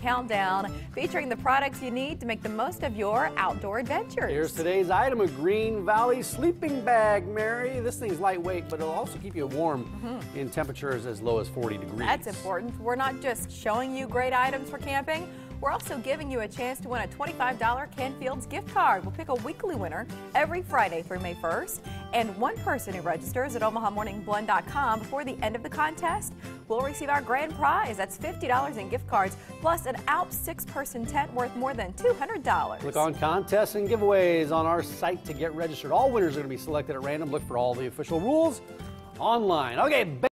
countdown featuring the products you need to make the most of your outdoor adventures. Here's today's item, a Green Valley sleeping bag, Mary. This thing's lightweight, but it'll also keep you warm mm -hmm. in temperatures as low as 40 degrees. That's important. We're not just showing you great items for camping. We're also giving you a chance to win a $25 Canfield's gift card. We'll pick a weekly winner every Friday through May 1st. And one person who registers at OmahaMorningBlend.com before the end of the contest will receive our grand prize. That's $50 in gift cards, plus an Alps six-person tent worth more than $200. Click on contests and giveaways on our site to get registered. All winners are going to be selected at random. Look for all the official rules online. Okay.